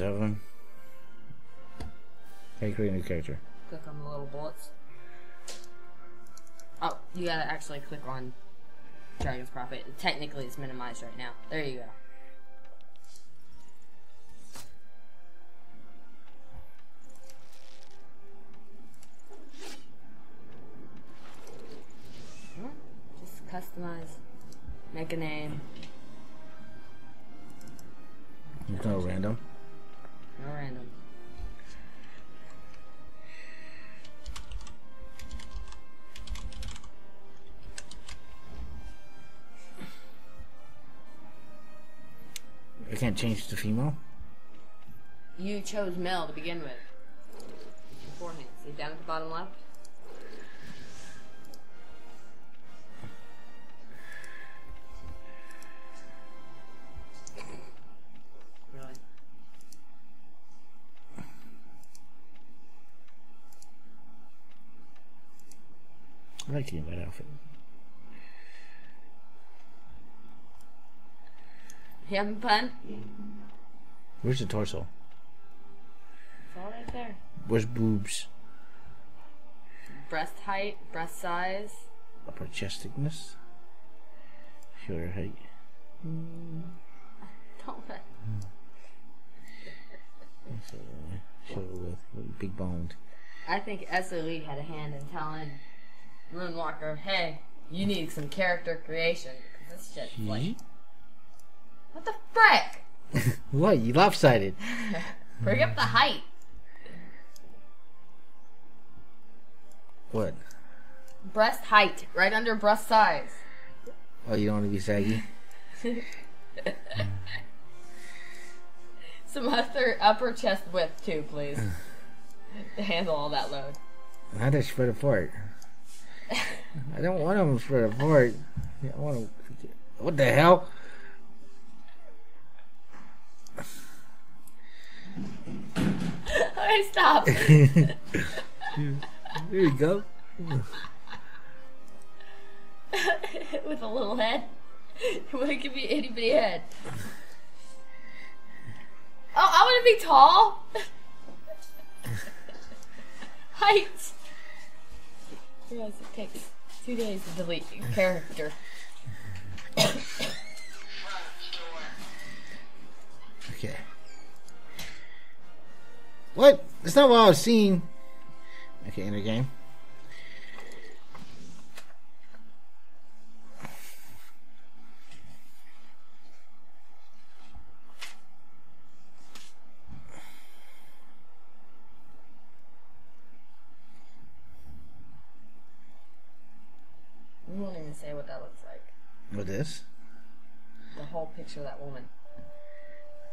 Seven. How you create a new character? Click on the little bullets. Oh, you gotta actually click on Dragon's Prophet. Technically, it's minimized right now. There you go. Just customize. Make a name. There's no random. No random. Um. I can't change to female. You chose male to begin with. Beforehand. See down at the bottom left? Like in that outfit. You having fun? Where's the torso? It's all right there. Where's boobs? Breast height, breast size. Upper chest thickness. Shoulder height. Don't let So, uh, shoulder width. Big boned. I think SOE had a hand in telling Runewaker, hey, you need some character creation. this shit's like, what the frick? what? You lopsided. Bring up the height. What? Breast height, right under breast size. Oh, you don't want to be saggy? Some other upper chest width too, please. to handle all that load. How they spread apart? I don't want them spread apart. I want them. What the hell? Alright, stop. there you go. With a little head. It could be itty bitty head. Oh, I want to be tall. Height. Realize it takes two days to delete your character. Okay. What? That's not what I was seeing. Okay, enter game. We won't say what that looks like. With this, The whole picture of that woman.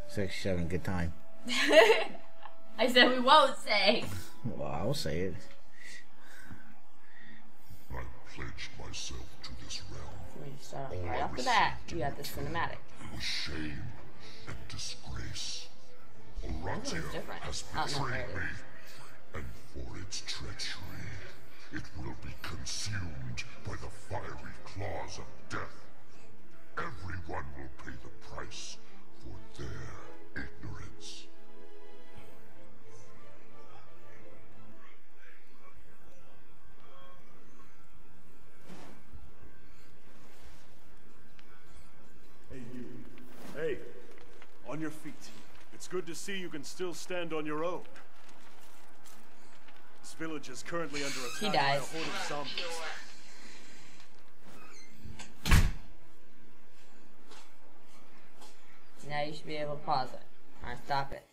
it's like she's having a good time. I said we won't say. Well, I'll say it. I pledged myself to this realm So we start off right off the bat. You got the cinematic. with shame and disgrace. Oratio different. has I don't know where betrayed me, and for its treachery, it will be consumed by the fiery claws of death. Everyone will pay the price for their ignorance. Hey, you. Hey, on your feet. It's good to see you can still stand on your own. This village is currently under attack by a horde of zombies. Now you should be able to pause it. Alright, stop it.